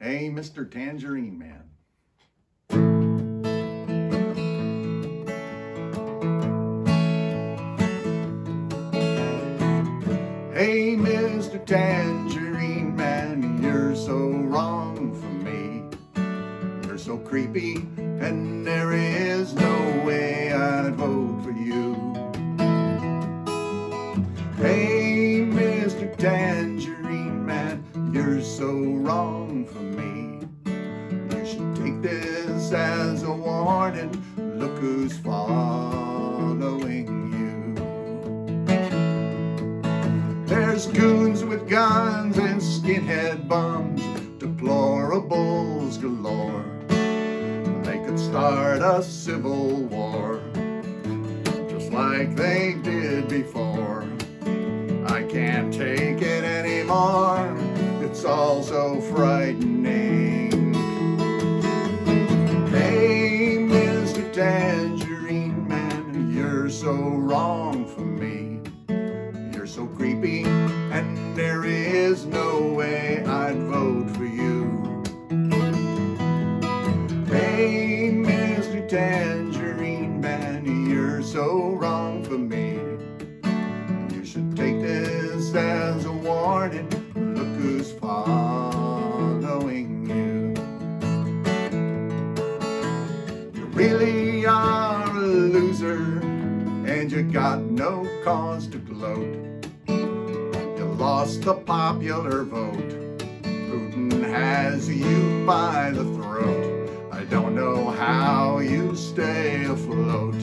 Hey, Mr. Tangerine Man. Hey, Mr. Tangerine Man, you're so wrong for me. You're so creepy, and there is no way I'd vote for you. Hey, Mr. Tangerine Man, you're so wrong as a warning. Look who's following you. There's goons with guns and skinhead bums, deplorables galore. They could start a civil war, just like they did before. So wrong for me. You're so creepy, and there is no way I'd vote for you. Hey, Mr. Tangerine Man, you're so wrong for me. You got no cause to gloat. You lost the popular vote. Putin has you by the throat. I don't know how you stay afloat.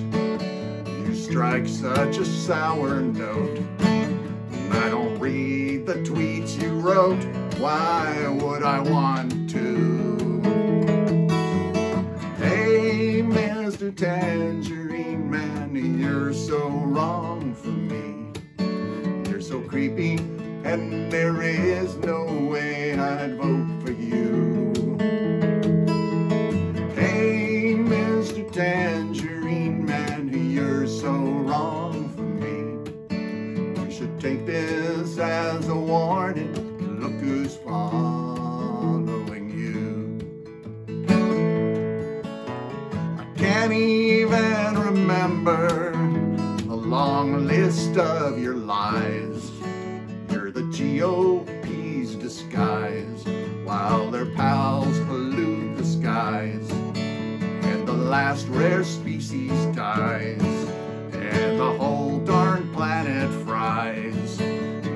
You strike such a sour note. I don't read the tweets you wrote. Why would I want to? Hey, Mr. Tangerine so creepy, and there is no way I'd vote for you. Hey, Mr. Tangerine Man, you're so wrong for me. You should take this as a warning. Look who's following you. I can't even remember long list of your lies. You're the GOP's disguise while their pals pollute the skies and the last rare species dies and the whole darn planet fries.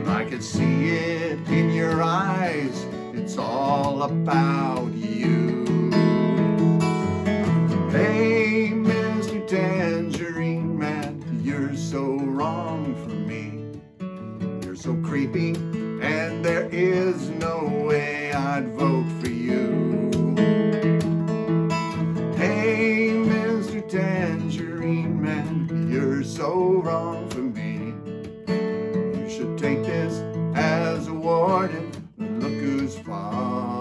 I can see it in your eyes. It's all about you. And there is no way I'd vote for you. Hey, Mr. Tangerine Man, you're so wrong for me. You should take this as a warning. Look who's following.